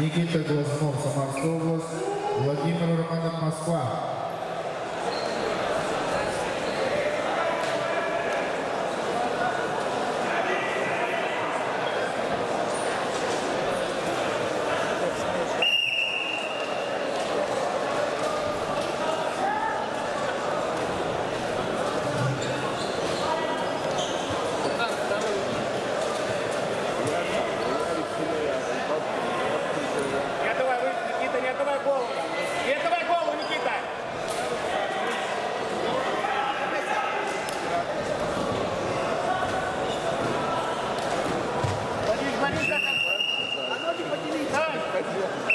Никита Глазунов, Самарская область. Владимир Романов, Москва. Thank you.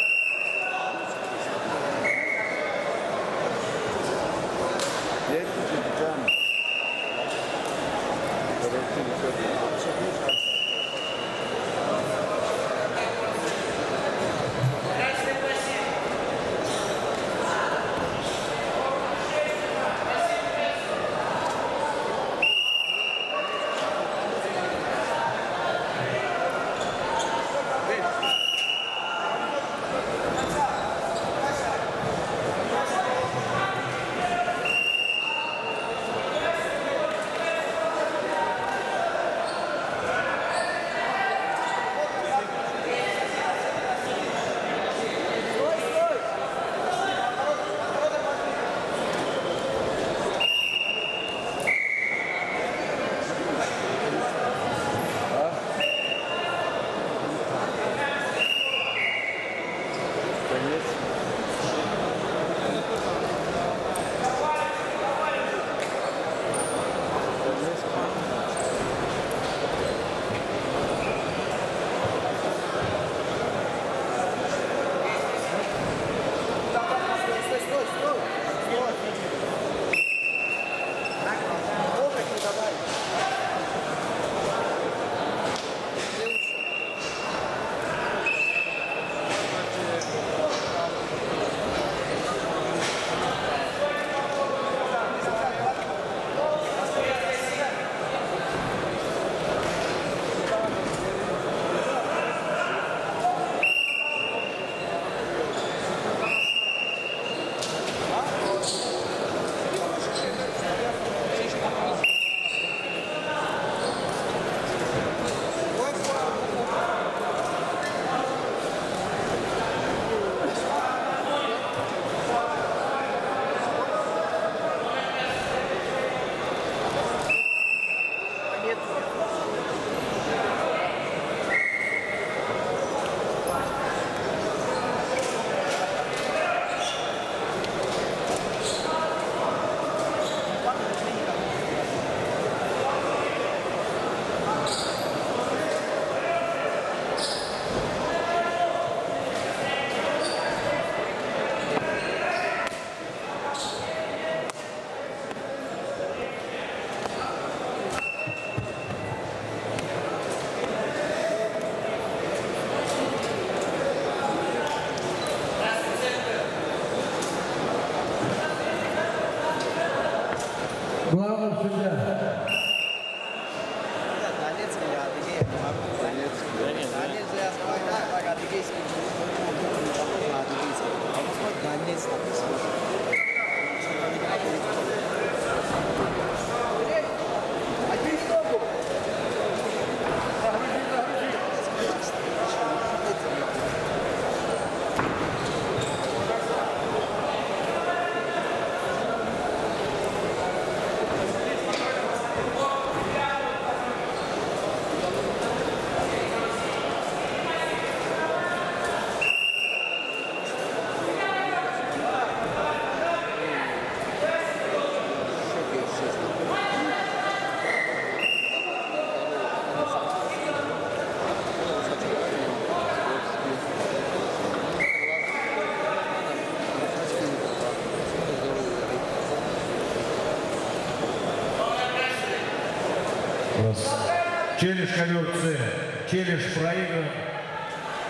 Ковер С. Челлендж проигран.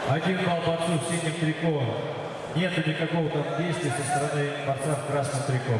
Один балл борцу в синем трико. Нету никакого там действия со стороны борца в красном трико.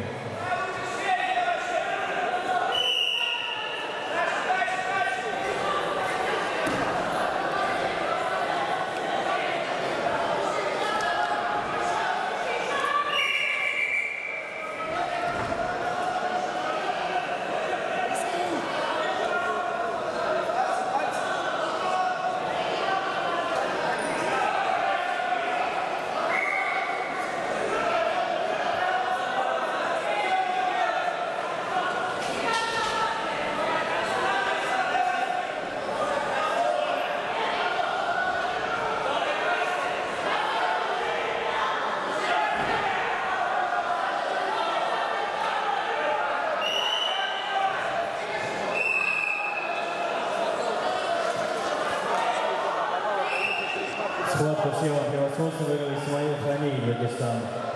Схватку Сева Кривосолнцева и Исмаил Ханей, Дагестан.